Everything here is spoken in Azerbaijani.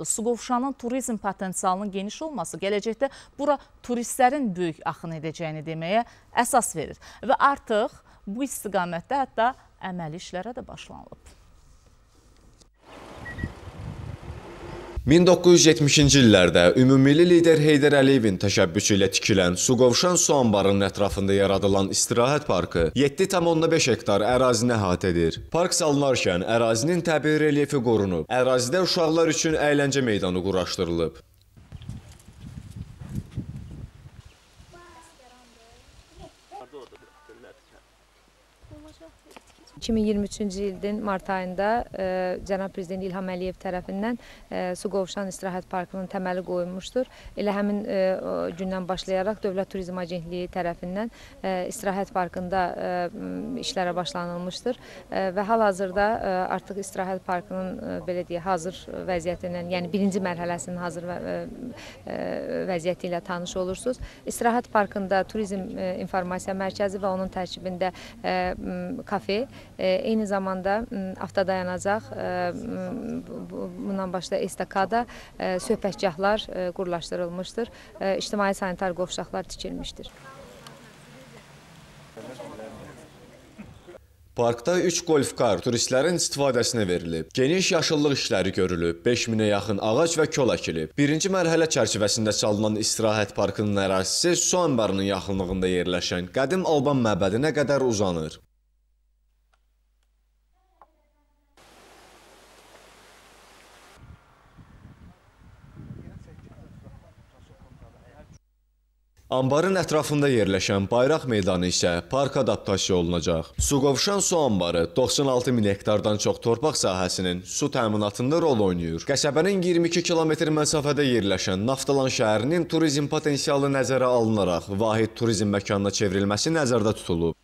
Suqovuşanın turizm potensialının geniş olması gələcəkdə bura turistlərin böyük axın edəcəyini deməyə əsas verir. Və artıq bu istiqamətdə hətta əməli işlərə də başlanılıb. 1970-ci illərdə ümumilli lider Heydər Əliyevin təşəbbüsü ilə tikilən Suqovuşan su anbarının ətrafında yaradılan istirahət parkı 7,5 hektar ərazini əhatə edir. Park salınarkən ərazinin təbii relyefi qorunub, ərazidə uşaqlar üçün əyləncə meydanı quraşdırılıb. 2023-cü ilin mart ayında e, cənab prezident İlham Əliyev tərəfindən e, Suqovuşan İstirahət Parkının təməli qoyulmuşdur. Elə həmin e, gündən başlayaraq Dövlət Turizm Agentliyi tərəfindən İstirahət Parkında işlərə başlanılmışdır və hal-hazırda artıq İstirahət Parkının belə deyə hazır vəziyyətindən, yəni birinci mərhələsinin hazır və, vəziyyəti ilə tanış olursunuz. İstirahət Parkında turizm informasiya mərkəzi və onun tərkibində kafe Eyni zamanda avtodayanacaq, bundan başda estakada söhbətgahlar qurlaşdırılmışdır. İctimai sanitar qovşaqlar tikilmişdir. Parkda 3 golf kar turistlərin istifadəsinə verilib. Geniş yaşıllıq işləri görülüb. 5000-ə yaxın ağac və kol əkilib. Birinci mərhələ çərçivəsində salınan istirahət parkının ərazisi su anbarının yaxınlığında yerləşən qədim Alban məbədinə qədər uzanır. Anbarın ətrafında yerləşən bayraq meydanı isə park adaptasiya olunacaq. Suqovuşan su anbarı 96 min hektardan çox torpaq sahəsinin su təminatında rol oynayır. Qəsəbənin 22 kilometr məsafədə yerləşən Naftalan şəhərinin turizm potensialı nəzərə alınaraq vahid turizm məkanına çevrilməsi nəzərdə tutulub.